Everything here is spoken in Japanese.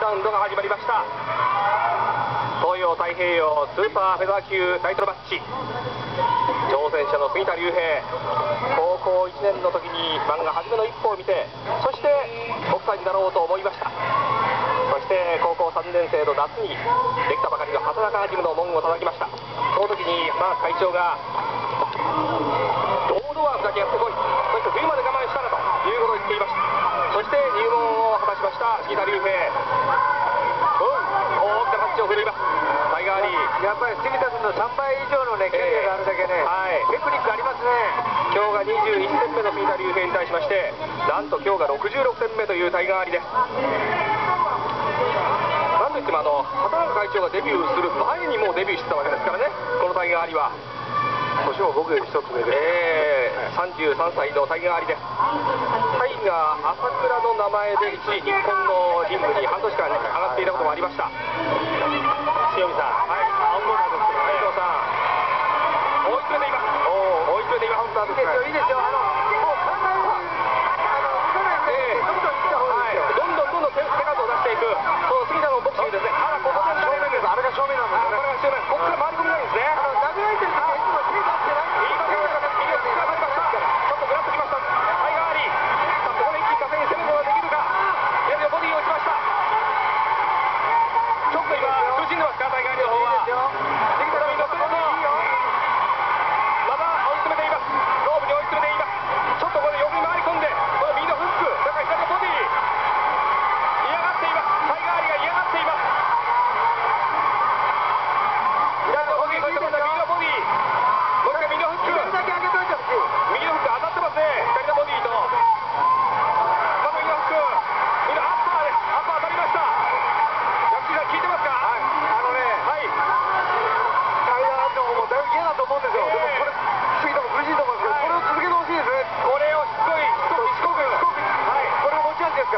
ラウンドが始まりました。東洋太平洋スーパーフェザー級タイトルマッチ。挑戦者の杉田竜平。高校1年の時に漫画初めの一歩を見てそして国際になろうと思いました。そして高校3年生の夏にできたばかりの畑中ジムの門を叩きました。その時にまあ会長が堂々枠だけやってこいそして冬まで我慢したらということを言っていましたそして入門を果たした。杉田竜平うん。大きなタッチを振るいますタイガーリーやっぱり杉田君の3倍以上のね、キャリアがあるだけね、はい。テクニックありますね。今日が21戦目の杉田竜平に対しましてなんと今日が66戦目というタイガーアリで。すなんといってもあの畑中会長がデビューする前にもうデビューしてたわけですからね。このタイガーアリは。年も僕より一つ上でえー、33歳のタイガーアリで。す朝倉の名前で一時日本のリングに半年間上がっていたこともありました。塩見さんはい。青コーナーですけどね。さん追い詰めています。追い詰めています。いいですよ、いいですよ。あの